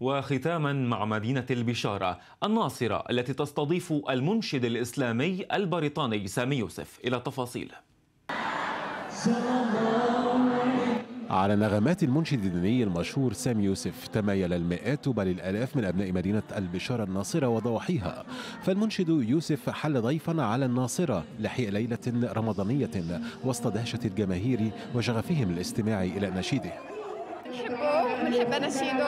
وختاما مع مدينة البشارة الناصرة التي تستضيف المنشد الإسلامي البريطاني سامي يوسف. إلى التفاصيل. على نغمات المنشد الديني المشهور سامي يوسف تمايل المئات بل الآلاف من أبناء مدينة البشارة الناصرة وضواحيها. فالمنشد يوسف حل ضيفا على الناصرة لحيء ليلة رمضانية وسط دهشة الجماهير وشغفهم الاستماع إلى نشيده. بنحبه وبنحب أناشيده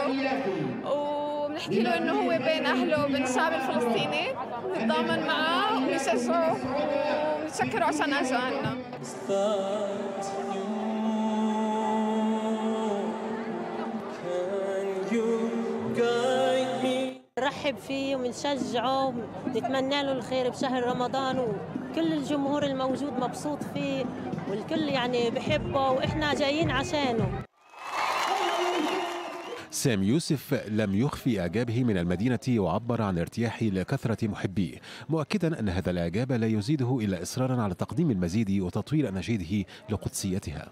وبنحكي له إنه هو بين أهله وبين الشعب الفلسطيني. نتضامن معه ونشجعه ونشكره عشان اجى عنا نرحب فيه ونشجعه ونتمنى له الخير بشهر رمضان. وكل الجمهور الموجود مبسوط فيه والكل يعني بحبه وإحنا جايين عشانه. سام يوسف لم يخفي إعجابه من المدينة وعبر عن ارتياحه لكثرة محبيه مؤكدا أن هذا الإعجاب لا يزيده إلا إصرارا على تقديم المزيد وتطوير أناشيده لقدسيتها.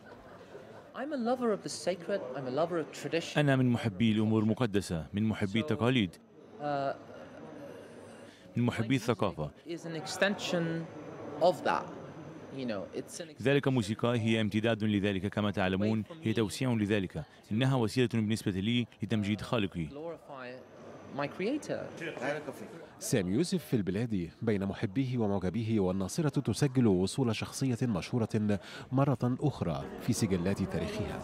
أنا من محبي الأمور المقدسة من محبي التقاليد. من محبي الثقافة. ذلك موسيقى هي امتداد لذلك كما تعلمون هي توسيع لذلك. إنها وسيلة بالنسبة لي لتمجيد خالقي. سام يوسف في البلاد بين محبيه ومعجبيه والناصرة تسجل وصول شخصية مشهورة مرة أخرى في سجلات تاريخها.